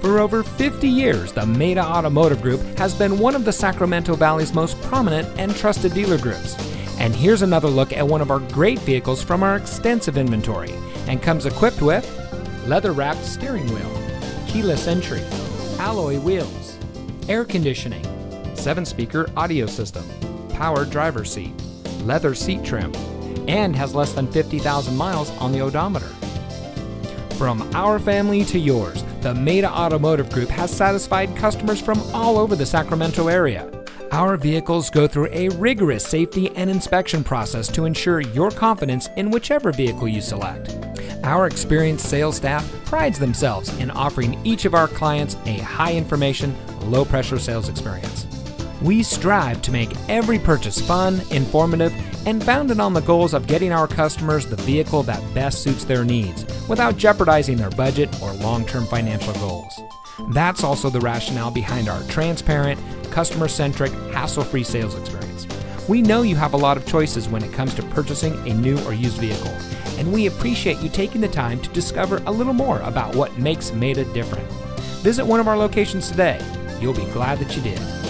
For over 50 years, the Maita Automotive Group has been one of the Sacramento Valley's most prominent and trusted dealer groups. And here's another look at one of our great vehicles from our extensive inventory and comes equipped with leather wrapped steering wheel, keyless entry, alloy wheels, air conditioning, 7 speaker audio system, power driver seat, leather seat trim, and has less than 50,000 miles on the odometer. From our family to yours, the Maita Automotive Group has satisfied customers from all over the Sacramento area. Our vehicles go through a rigorous safety and inspection process to ensure your confidence in whichever vehicle you select. Our experienced sales staff prides themselves in offering each of our clients a high information, low pressure sales experience. We strive to make every purchase fun, informative, and founded on the goals of getting our customers the vehicle that best suits their needs without jeopardizing their budget or long term financial goals. That's also the rationale behind our transparent, customer centric, hassle free sales experience. We know you have a lot of choices when it comes to purchasing a new or used vehicle, and we appreciate you taking the time to discover a little more about what makes Maita different. Visit one of our locations today. You'll be glad that you did.